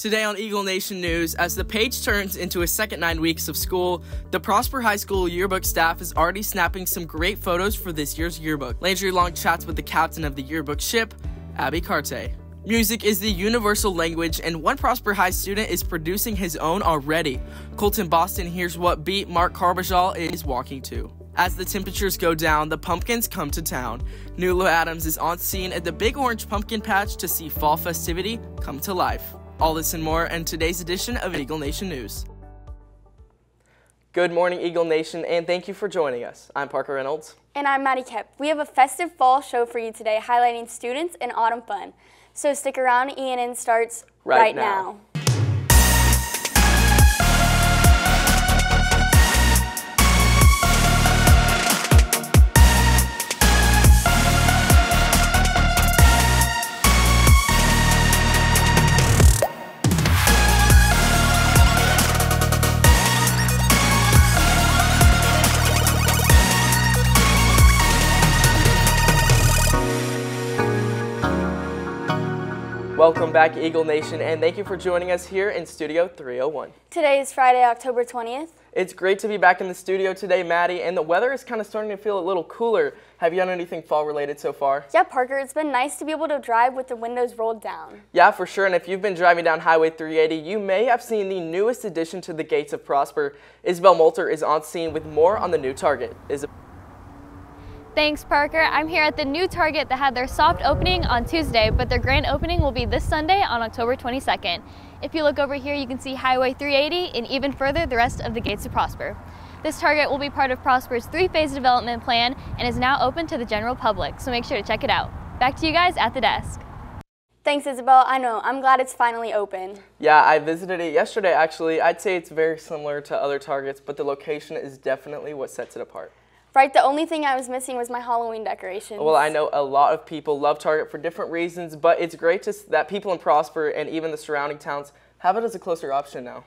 Today on Eagle Nation News, as the page turns into a second nine weeks of school, the Prosper High School yearbook staff is already snapping some great photos for this year's yearbook. Landry Long chats with the captain of the yearbook ship, Abby Carte. Music is the universal language, and one Prosper High student is producing his own already. Colton Boston hears what beat Mark Carbajal is walking to. As the temperatures go down, the pumpkins come to town. Nula Adams is on scene at the Big Orange Pumpkin Patch to see fall festivity come to life. All this and more in today's edition of Eagle Nation News. Good morning, Eagle Nation, and thank you for joining us. I'm Parker Reynolds. And I'm Maddie Kep. We have a festive fall show for you today highlighting students and autumn fun. So stick around, ENN starts right, right now. now. Welcome back, Eagle Nation, and thank you for joining us here in Studio 301. Today is Friday, October 20th. It's great to be back in the studio today, Maddie, and the weather is kind of starting to feel a little cooler. Have you done anything fall related so far? Yeah, Parker, it's been nice to be able to drive with the windows rolled down. Yeah, for sure, and if you've been driving down Highway 380, you may have seen the newest addition to the Gates of Prosper. Isabel Molter is on scene with more on the new Target. Isabel Thanks, Parker. I'm here at the new Target that had their soft opening on Tuesday, but their grand opening will be this Sunday on October 22nd. If you look over here, you can see Highway 380 and even further the rest of the Gates of Prosper. This Target will be part of Prosper's three-phase development plan and is now open to the general public, so make sure to check it out. Back to you guys at the desk. Thanks, Isabel. I know. I'm glad it's finally open. Yeah, I visited it yesterday, actually. I'd say it's very similar to other Targets, but the location is definitely what sets it apart. Right, the only thing I was missing was my Halloween decorations. Well, I know a lot of people love Target for different reasons, but it's great to, that people in Prosper and even the surrounding towns have it as a closer option now.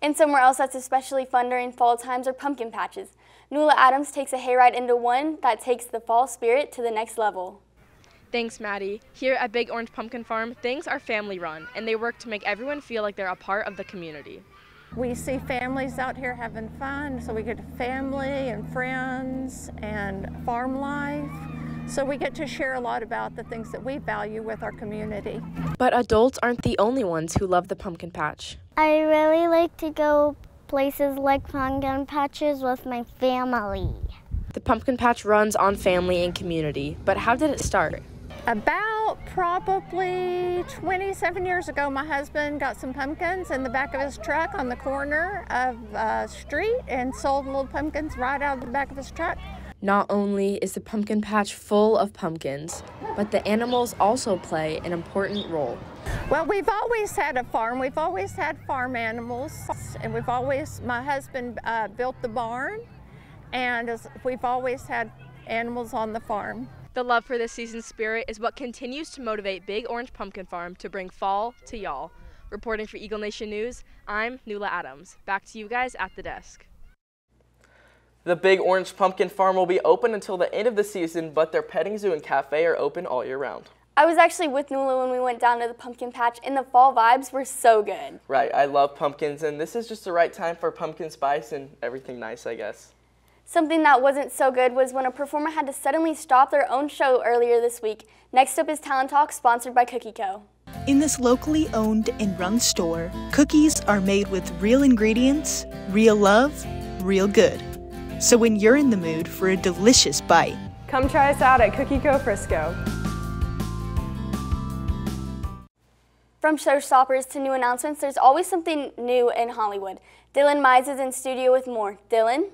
And somewhere else that's especially fun during fall times are pumpkin patches. Nula Adams takes a hayride into one that takes the fall spirit to the next level. Thanks, Maddie. Here at Big Orange Pumpkin Farm, things are family run, and they work to make everyone feel like they're a part of the community. We see families out here having fun, so we get family and friends and farm life. So we get to share a lot about the things that we value with our community. But adults aren't the only ones who love the pumpkin patch. I really like to go places like pumpkin patches with my family. The pumpkin patch runs on family and community, but how did it start? About probably 27 years ago, my husband got some pumpkins in the back of his truck on the corner of a street and sold little pumpkins right out of the back of his truck. Not only is the pumpkin patch full of pumpkins, but the animals also play an important role. Well, we've always had a farm. We've always had farm animals, and we've always, my husband uh, built the barn, and we've always had animals on the farm. The love for this season's spirit is what continues to motivate Big Orange Pumpkin Farm to bring fall to y'all. Reporting for Eagle Nation News, I'm Nula Adams. Back to you guys at the desk. The Big Orange Pumpkin Farm will be open until the end of the season, but their petting zoo and cafe are open all year round. I was actually with Nula when we went down to the pumpkin patch, and the fall vibes were so good. Right, I love pumpkins, and this is just the right time for pumpkin spice and everything nice, I guess. Something that wasn't so good was when a performer had to suddenly stop their own show earlier this week. Next up is Talent Talk, sponsored by Cookie Co. In this locally owned and run store, cookies are made with real ingredients, real love, real good. So when you're in the mood for a delicious bite, come try us out at Cookie Co Frisco. From showstoppers to new announcements, there's always something new in Hollywood. Dylan Mize is in studio with more. Dylan?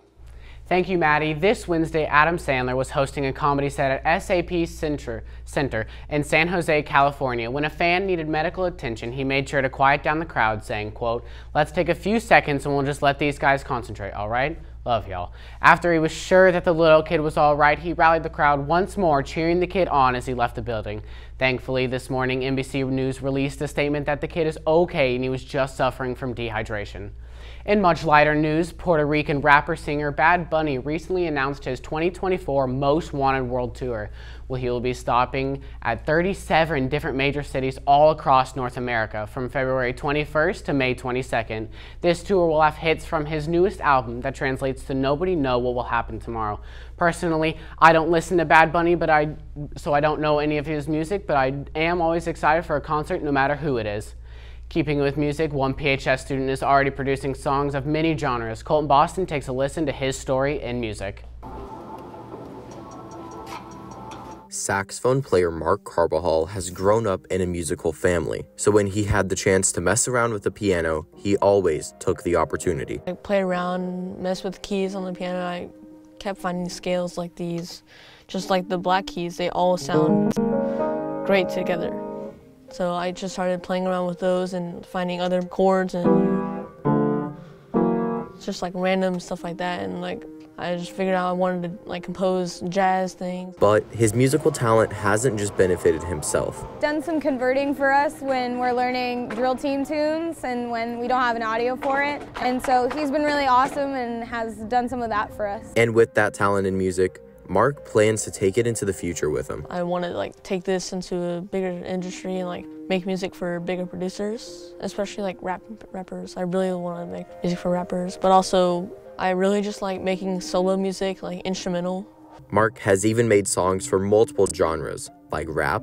Thank you, Maddie. This Wednesday, Adam Sandler was hosting a comedy set at SAP Center, Center in San Jose, California. When a fan needed medical attention, he made sure to quiet down the crowd, saying, quote, let's take a few seconds and we'll just let these guys concentrate, all right? Love y'all. After he was sure that the little kid was all right, he rallied the crowd once more, cheering the kid on as he left the building. Thankfully, this morning, NBC News released a statement that the kid is okay and he was just suffering from dehydration. In much lighter news, Puerto Rican rapper singer Bad Bunny recently announced his 2024 Most Wanted World Tour. Well, he will be stopping at 37 different major cities all across North America from February 21st to May 22nd. This tour will have hits from his newest album that translates to Nobody Know What Will Happen Tomorrow. Personally, I don't listen to Bad Bunny, but I so I don't know any of his music, but I am always excited for a concert no matter who it is. Keeping with music, one PHS student is already producing songs of many genres. Colton Boston takes a listen to his story in music. Saxophone player Mark Carbajal has grown up in a musical family, so when he had the chance to mess around with the piano, he always took the opportunity. I played around, messed with keys on the piano. I kept finding scales like these, just like the black keys, they all sound great together. So I just started playing around with those and finding other chords and just like random stuff like that. And like I just figured out I wanted to like compose jazz things. But his musical talent hasn't just benefited himself. Done some converting for us when we're learning drill team tunes and when we don't have an audio for it. And so he's been really awesome and has done some of that for us. And with that talent in music, Mark plans to take it into the future with him. I want to like take this into a bigger industry and like make music for bigger producers, especially like rap rappers. I really want to make music for rappers, but also I really just like making solo music, like instrumental. Mark has even made songs for multiple genres, like rap,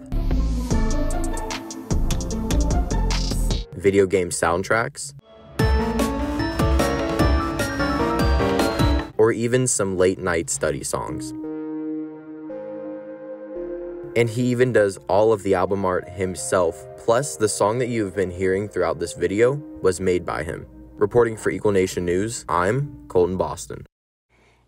video game soundtracks, or even some late night study songs. And he even does all of the album art himself. Plus, the song that you've been hearing throughout this video was made by him. Reporting for Eagle Nation News, I'm Colton Boston.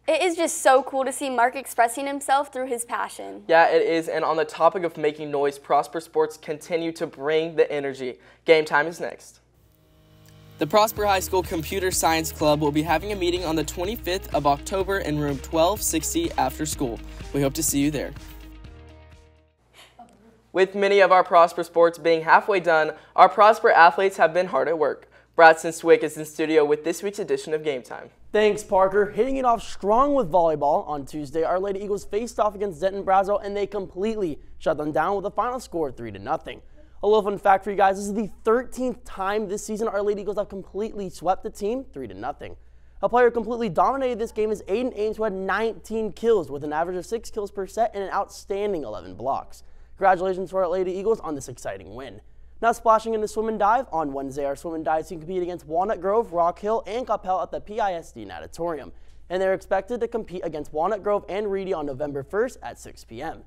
It is just so cool to see Mark expressing himself through his passion. Yeah, it is. And on the topic of making noise, Prosper Sports continue to bring the energy. Game time is next. The Prosper High School Computer Science Club will be having a meeting on the 25th of October in room 1260 after school. We hope to see you there. With many of our Prosper sports being halfway done, our Prosper athletes have been hard at work. Bradson Swick is in studio with this week's edition of Game Time. Thanks, Parker. Hitting it off strong with volleyball on Tuesday, our Lady Eagles faced off against Denton Brazos and they completely shut them down with a final score of 3 to nothing. A little fun fact for you guys, this is the 13th time this season our Lady Eagles have completely swept the team 3 to nothing. A player completely dominated this game is Aiden Ames, who had 19 kills with an average of 6 kills per set and an outstanding 11 blocks. Congratulations to our Lady Eagles on this exciting win. Now splashing into swim and dive, on Wednesday our swim and dive team compete against Walnut Grove, Rock Hill, and Capel at the PISD Natatorium. And they're expected to compete against Walnut Grove and Reedy on November 1st at 6 p.m.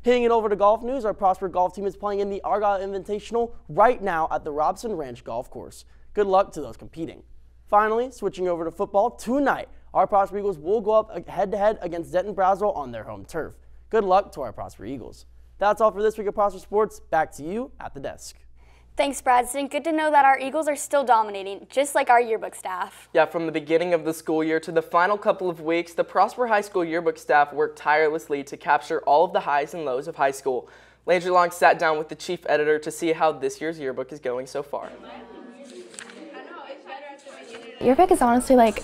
Hitting it over to golf news, our Prosper golf team is playing in the Argyle Invitational right now at the Robson Ranch Golf Course. Good luck to those competing. Finally, switching over to football, tonight our Prosper Eagles will go up head-to-head -head against Denton Brazos on their home turf. Good luck to our Prosper Eagles. That's all for this week of Prosper Sports. Back to you at the desk. Thanks, Bradston. Good to know that our Eagles are still dominating, just like our yearbook staff. Yeah, from the beginning of the school year to the final couple of weeks, the Prosper High School yearbook staff worked tirelessly to capture all of the highs and lows of high school. Landry Long sat down with the chief editor to see how this year's yearbook is going so far. Yearbook is honestly like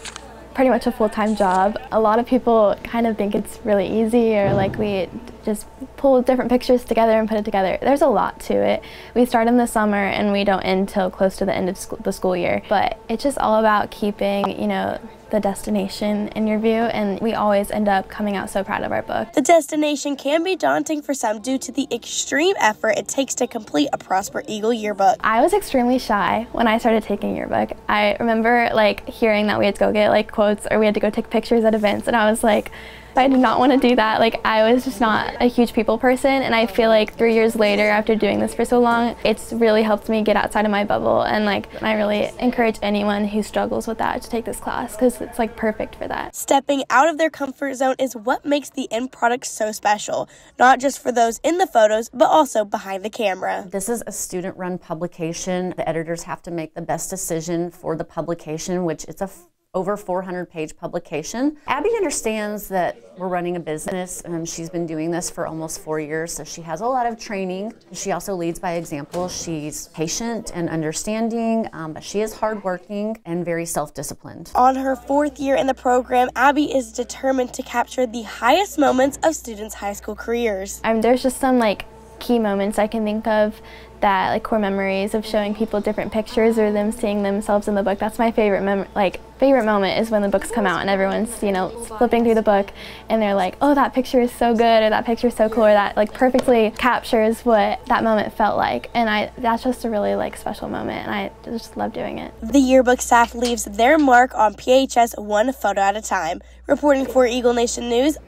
pretty much a full-time job. A lot of people kind of think it's really easy or like we just pull different pictures together and put it together. There's a lot to it. We start in the summer and we don't end till close to the end of school, the school year. But it's just all about keeping, you know, the destination in your view and we always end up coming out so proud of our book. The destination can be daunting for some due to the extreme effort it takes to complete a Prosper Eagle yearbook. I was extremely shy when I started taking yearbook. I remember like hearing that we had to go get like quotes or we had to go take pictures at events and I was like I did not want to do that. Like I was just not a huge people person and I feel like three years later after doing this for so long, it's really helped me get outside of my bubble and like I really encourage anyone who struggles with that to take this class because it's like perfect for that. Stepping out of their comfort zone is what makes the end product so special, not just for those in the photos, but also behind the camera. This is a student run publication. The editors have to make the best decision for the publication, which it's a over 400 page publication. Abby understands that we're running a business. and she's been doing this for almost four years, so she has a lot of training. She also leads by example. She's patient and understanding, um, but she is hardworking and very self disciplined. On her fourth year in the program, Abby is determined to capture the highest moments of students' high school careers. I mean, there's just some like key moments I can think of that like core memories of showing people different pictures or them seeing themselves in the book. That's my favorite mem- like favorite moment is when the books come out and everyone's you know flipping through the book and they're like, oh that picture is so good or that picture is so cool or that like perfectly captures what that moment felt like. And I that's just a really like special moment and I just love doing it. The yearbook staff leaves their mark on PHS one photo at a time. Reporting for Eagle Nation News,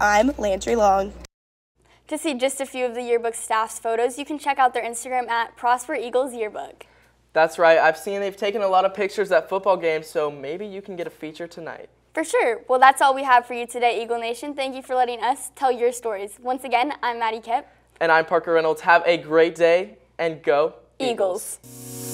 I'm Landry Long. To see just a few of the yearbook staff's photos, you can check out their Instagram at Prosper Eagles Yearbook. That's right. I've seen they've taken a lot of pictures at football games, so maybe you can get a feature tonight. For sure. Well, that's all we have for you today, Eagle Nation. Thank you for letting us tell your stories. Once again, I'm Maddie Kipp. And I'm Parker Reynolds. Have a great day and go Eagles. Eagles.